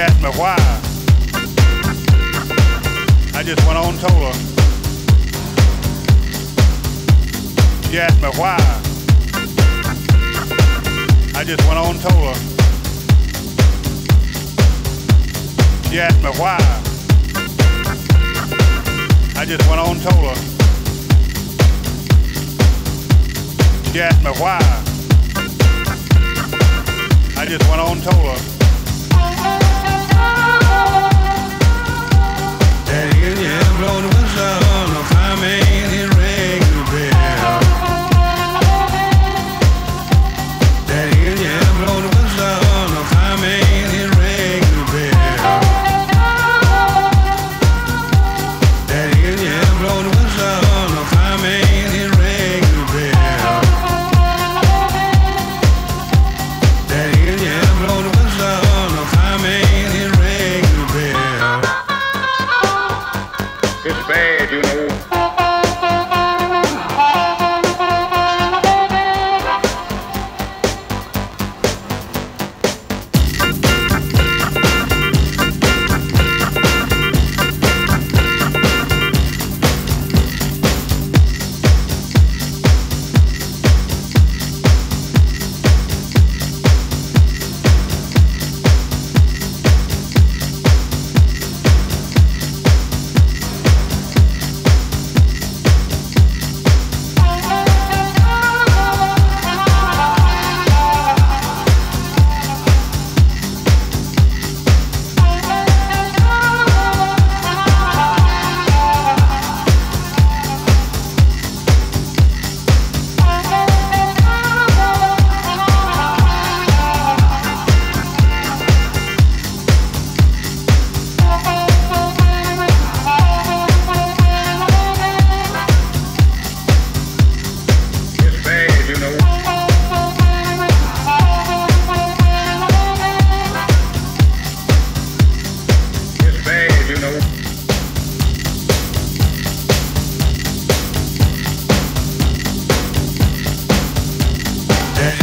asked me why. I just went on and told her. She asked me why. I just went on and told her. She asked me why. I just went on and told her. She asked me why. I just went on and told her.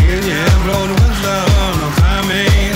yeah, blow the whistle, no timing.